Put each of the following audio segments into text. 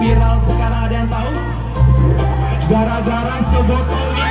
viral sekarang ada yang tahu? Gara-gara sebotol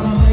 Yang di